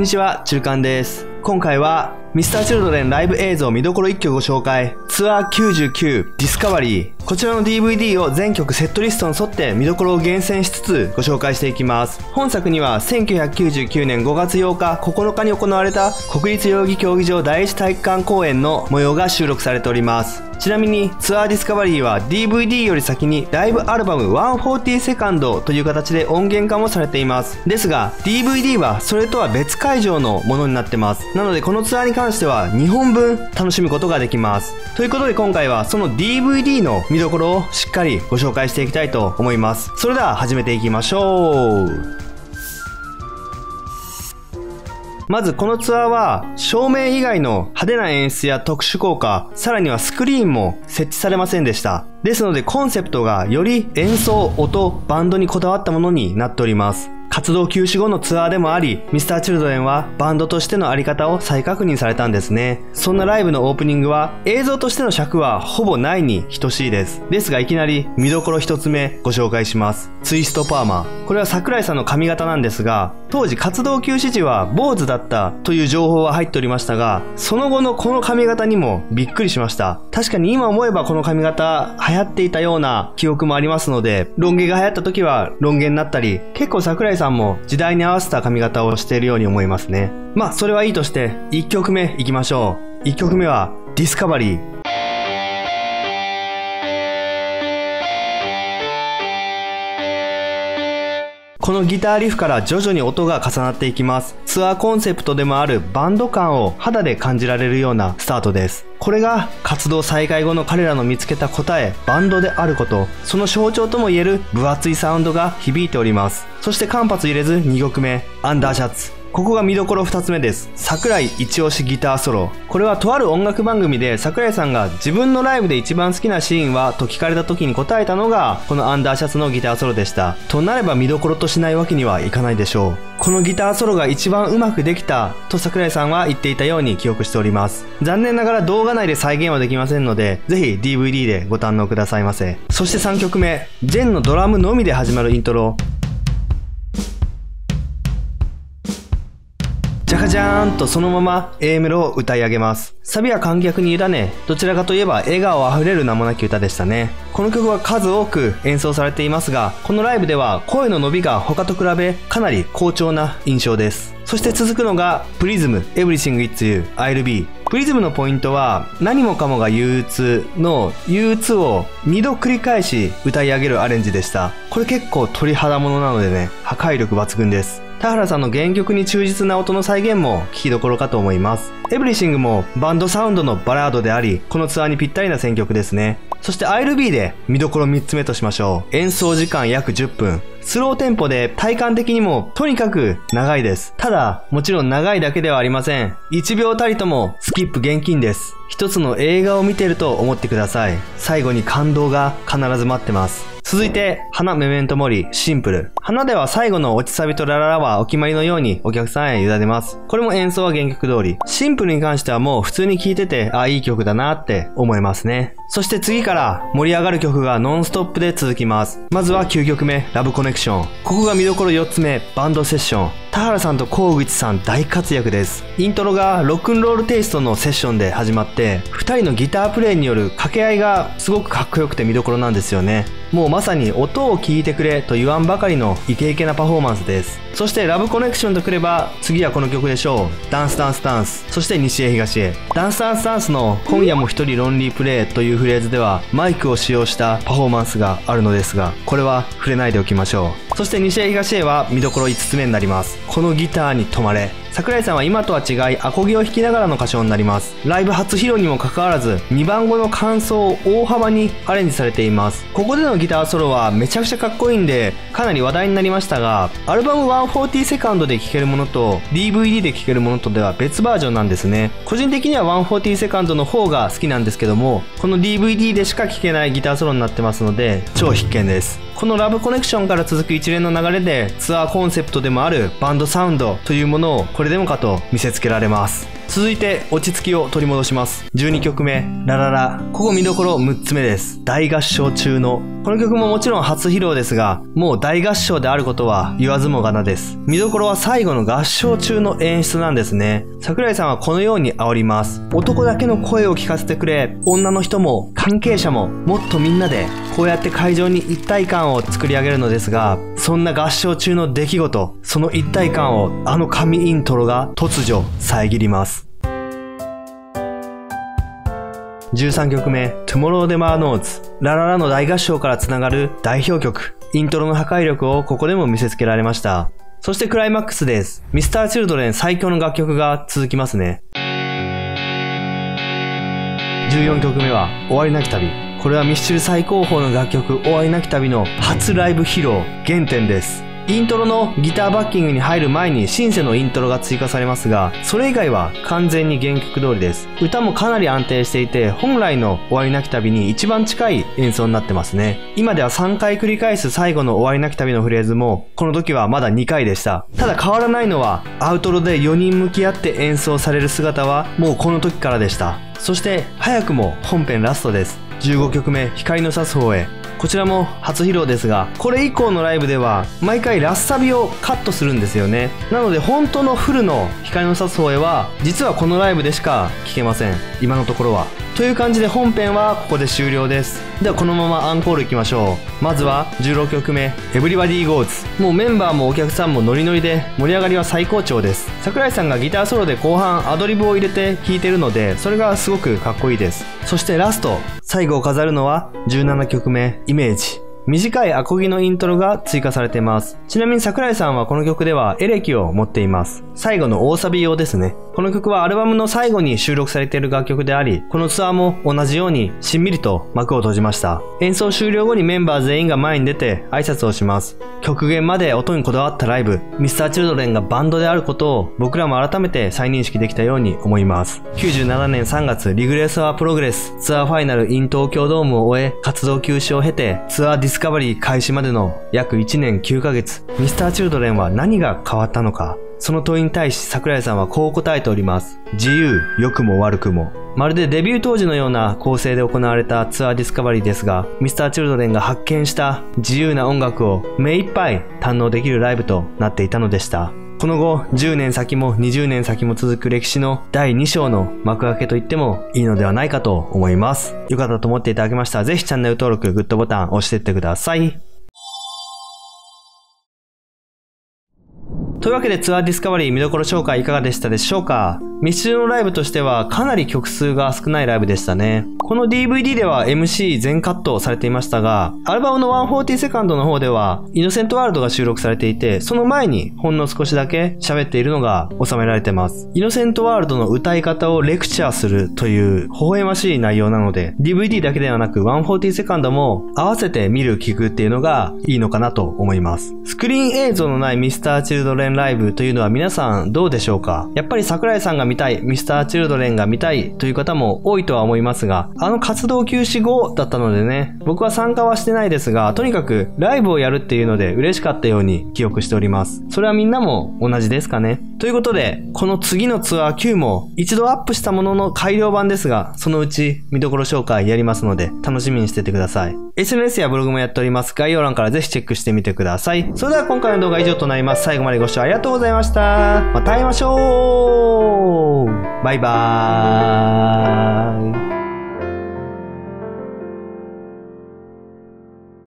んにちは、中間です。今回は、Mr.Children ライブ映像見どころ一曲ご紹介、 Tour 99 Discovery。こちらの DVD を全曲セットリストに沿って見どころを厳選しつつご紹介していきます。本作には1999年5月8日、9日に行われた国立代々木競技場第一体育館公演の模様が収録されております。ちなみに Tour Discovery は DVD より先にライブアルバム one forty second という形で音源化もされています。ですが DVD はそれとは別会場のものになってます。なのでこのツアーに関しては2本分楽しむことができます。ということで今回はその DVD の見どころをしっかりご紹介していきたいと思います。それでは始めていきましょう。まずこのツアーは照明以外の派手な演出や特殊効果、さらにはスクリーンも設置されませんでした。ですのでコンセプトがより演奏、音、バンドにこだわったものになっております。活動休止後のツアーでもあり、Mr.Children はバンドとしてのあり方を再確認されたんですね。そんなライブのオープニングは映像としての尺はほぼないに等しいです。ですがいきなり見どころ一つ目ご紹介します。ツイストパーマ。これは桜井さんの髪型なんですが、当時活動休止時は坊主だったという情報は入っておりましたが、その後のこの髪型にもびっくりしました。確かに今思えばこの髪型流行っていたような記憶もありますので、ロン毛が流行った時はロン毛になったり、結構桜井さんも時代に合わせた髪型をしているように思いますね。まあそれはいいとして、1曲目いきましょう。1曲目はディスカバリー。このギターリフから徐々に音が重なっていきます。ツアーコンセプトでもあるバンド感を肌で感じられるようなスタートです。これが活動再開後の彼らの見つけた答え、バンドであること、その象徴ともいえる分厚いサウンドが響いております。そして間髪入れず2曲目、アンダーシャツ。ここが見どころ2つ目です。桜井一押しギターソロ。これはとある音楽番組で桜井さんが自分のライブで一番好きなシーンはと聞かれた時に答えたのがこのアンダーシャツのギターソロでした。となれば見どころとしないわけにはいかないでしょう。このギターソロが一番うまくできたと桜井さんは言っていたように記憶しております。残念ながら動画内で再現はできませんので、ぜひ DVD でご堪能くださいませ。そして3曲目、ジェンのドラムのみで始まるイントロ。ジャカジャーンとそのまま A メロを歌い上げます。サビは観客に委ね、どちらかといえば笑顔あふれる名もなき歌でしたね。この曲は数多く演奏されていますが、このライブでは声の伸びが他と比べかなり好調な印象です。そして続くのが、プリズム、Everything It's You, I'll Be。プリズムのポイントは、何もかもが憂鬱の憂鬱を2度繰り返し歌い上げるアレンジでした。これ結構鳥肌ものなのでね、破壊力抜群です。田原さんの原曲に忠実な音の再現も聞きどころかと思います。エブリシングもバンドサウンドのバラードであり、このツアーにぴったりな選曲ですね。そして ILB で見どころ3つ目としましょう。演奏時間約10分。スローテンポで体感的にもとにかく長いです。ただ、もちろん長いだけではありません。1秒たりともスキップ厳禁です。一つの映画を見てると思ってください。最後に感動が必ず待ってます。続いて、花メメントモリ、シンプル。花では最後の落ちサビとラララはお決まりのようにお客さんへ委ねます。これも演奏は原曲通り。シンプルに関してはもう普通に聴いてて、あ、いい曲だなって思いますね。そして次から盛り上がる曲がノンストップで続きます。まずは9曲目、ラブコネクション。ここが見どころ4つ目、バンドセッション。田原さんと河口さん大活躍です。イントロがロックンロールテイストのセッションで始まって、2人のギタープレイによる掛け合いがすごくかっこよくて見どころなんですよね。もうまさに音を聞いてくれと言わんばかりのイケイケなパフォーマンスです。そしてラブコネクションとくれば次はこの曲でしょう。ダンスダンスダンス。そして西へ東へ。ダンスダンスダンスの今夜も一人ロンリープレイというフレーズではマイクを使用したパフォーマンスがあるのですが、これは触れないでおきましょう。そして西へ東へは見どころ5つ目になります。このギターに止まれ。桜井さんは今とは違いアコギを弾きながらの歌唱になります。ライブ初披露にもかかわらず2番後の感想を大幅にアレンジされています。ここでのギターソロはめちゃくちゃかっこいいんでかなり話題になりましたがアルバム140セカンドで聴けるものと DVD で聴けるものとでは別バージョンなんですね。個人的には140セカンドの方が好きなんですけどもこの DVD でしか聴けないギターソロになってますので超必見です。このラブコネクションから続く一連の流れでツアーコンセプトでもあるバンドサウンドというものをこれでもかと見せつけられます続いて落ち着きを取り戻します。12曲目、ラララ。ここ見どころ6つ目です。大合唱中の。この曲ももちろん初披露ですが、もう大合唱であることは言わずもがなです。見どころは最後の合唱中の演出なんですね。桜井さんはこのように煽ります。男だけの声を聞かせてくれ、女の人も関係者ももっとみんなでこうやって会場に一体感を作り上げるのですが、そんな合唱中の出来事、その一体感をあの神イントロが突如遮ります。13曲目、Tomorrow de Mar Notes。ラララの大合唱からつながる代表曲。イントロの破壊力をここでも見せつけられました。そしてクライマックスです。Mr.Children 最強の楽曲が続きますね。14曲目は、終わりなき旅。これはミッシル最高峰の楽曲、終わりなき旅の初ライブ披露、原点です。イントロのギターバッキングに入る前にシンセのイントロが追加されますが、それ以外は完全に原曲通りです。歌もかなり安定していて、本来の終わりなき旅に一番近い演奏になってますね。今では3回繰り返す最後の終わりなき旅のフレーズも、この時はまだ2回でした。ただ変わらないのは、アウトロで4人向き合って演奏される姿は、もうこの時からでした。そして、早くも本編ラストです。15曲目、光の差す方へ。こちらも初披露ですが、これ以降のライブでは、毎回ラッサビをカットするんですよね。なので、本当のフルの光の差す方へは、実はこのライブでしか聴けません。今のところは。という感じで本編はここで終了です。ではこのままアンコールいきましょう。まずは16曲目、Everybody Goes。もうメンバーもお客さんもノリノリで盛り上がりは最高潮です。桜井さんがギターソロで後半アドリブを入れて弾いてるので、それがすごくかっこいいです。そしてラスト、最後を飾るのは17曲目、イメージ。短いアコギのイントロが追加されています。ちなみに桜井さんはこの曲ではエレキを持っています。最後の大サビ用ですね。この曲はアルバムの最後に収録されている楽曲であり、このツアーも同じようにしんみりと幕を閉じました。演奏終了後にメンバー全員が前に出て挨拶をします。極限まで音にこだわったライブ、Mr.Children がバンドであることを僕らも改めて再認識できたように思います。97年3月、 regress or progress tour final in 東京ドームを終え、活動休止を経て、 Tour Discovery 開始までの約1年9ヶ月、ミスターチルドレンは何が変わったのか、その問いに対し桜井さんはこう答えております。自由、良くも悪くも。まるでデビュー当時のような構成で行われた Tour Discovery ですが、Mr.Children が発見した自由な音楽を目いっぱい堪能できるライブとなっていたのでした。この後、10年先も20年先も続く歴史の第2章の幕開けと言ってもいいのではないかと思います。よかったと思っていただけましたら、ぜひチャンネル登録、グッドボタン押してってください。というわけで TOUR DISCOVERY 見どころ紹介いかがでしたでしょうか？ミスチルのライブとしてはかなり曲数が少ないライブでしたね。この DVD では MC 全カットされていましたが、アルバムの140セカンドの方では、 innocent world が収録されていて、その前にほんの少しだけ喋っているのが収められてます。 innocent world の歌い方をレクチャーするという微笑ましい内容なので、DVD だけではなく140セカンドも合わせて見る聞くっていうのがいいのかなと思います。スクリーン映像のない Mr.Children ライブというのは皆さんどうでしょうか？やっぱり桜井さんが見たい、Mr.Children が見たいという方も多いとは思いますが、あの活動休止後だったのでね、僕は参加はしてないですが、とにかくライブをやるっていうので嬉しかったように記憶しております。それはみんなも同じですかねということで、この次のツアー9も一度アップしたものの改良版ですが、そのうち見どころ紹介やりますので、楽しみにしててください。SNS やブログもやっております。概要欄からぜひチェックしてみてください。それでは今回の動画は以上となります。最後までご視聴ありがとうございました。また会いましょうバイバーイ